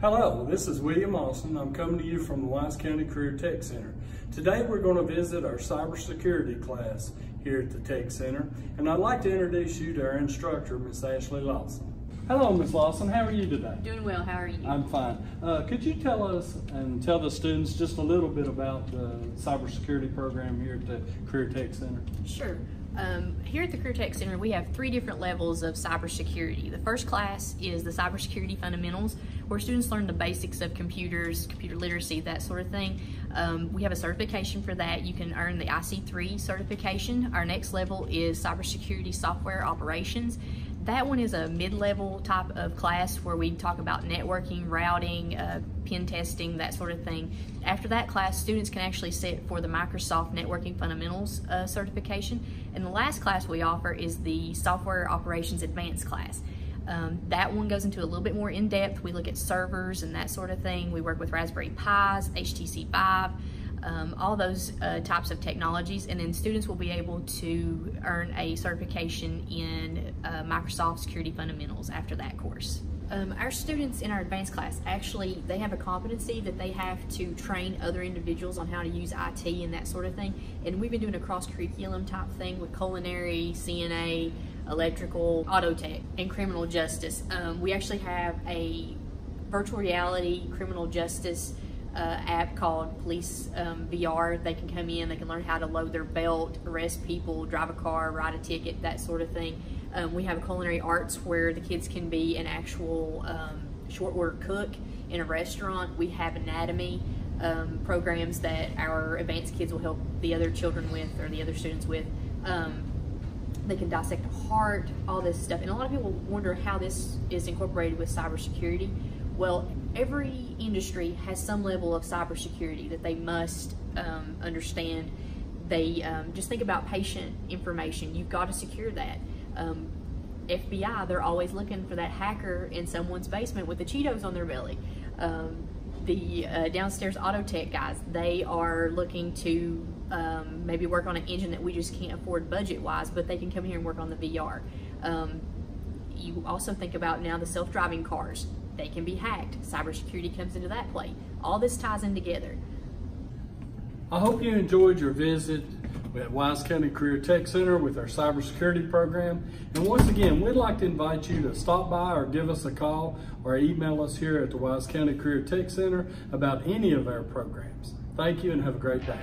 this is William Austin. I'm coming to you from the Wise County Career Tech Center. Today we're going to visit our cybersecurity class here at the Tech Center, and I'd like to introduce you to our instructor, Miss Ashley Lawson. Hello, Miss Lawson. How are you today? Doing well. How are you? I'm fine. Uh, could you tell us and tell the students just a little bit about the cybersecurity program here at the Career Tech Center? Sure. Um, here at the Career Tech Center, we have three different levels of cybersecurity. The first class is the cybersecurity fundamentals, where students learn the basics of computers, computer literacy, that sort of thing. Um, we have a certification for that. You can earn the IC3 certification. Our next level is cybersecurity software operations. That one is a mid-level type of class where we talk about networking, routing, uh, pen testing, that sort of thing. After that class, students can actually sit for the Microsoft Networking Fundamentals uh, certification. And the last class we offer is the Software Operations Advanced class. Um, that one goes into a little bit more in depth. We look at servers and that sort of thing. We work with Raspberry Pis, HTC Vive, um, all those uh, types of technologies, and then students will be able to earn a certification in uh, Microsoft Security Fundamentals after that course. Um, our students in our advanced class actually they have a competency that they have to train other individuals on how to use IT and that sort of thing. And we've been doing a cross curriculum type thing with culinary, CNA, electrical, auto tech, and criminal justice. Um, we actually have a virtual reality criminal justice uh, app called Police um, VR. They can come in, they can learn how to load their belt, arrest people, drive a car, write a ticket, that sort of thing. Um, we have culinary arts where the kids can be an actual um, short order cook in a restaurant. We have anatomy um, programs that our advanced kids will help the other children with or the other students with. Um, they can dissect a heart, all this stuff. And a lot of people wonder how this is incorporated with cybersecurity. Well, every industry has some level of cybersecurity that they must um, understand. They um, just think about patient information. You've got to secure that. Um, FBI, they're always looking for that hacker in someone's basement with the Cheetos on their belly. Um, the uh, downstairs auto tech guys, they are looking to um, maybe work on an engine that we just can't afford budget wise, but they can come here and work on the VR. Um, you also think about now the self driving cars they can be hacked. Cybersecurity comes into that play. All this ties in together. I hope you enjoyed your visit at Wise County Career Tech Center with our cybersecurity program. And once again, we'd like to invite you to stop by or give us a call or email us here at the Wise County Career Tech Center about any of our programs. Thank you and have a great day.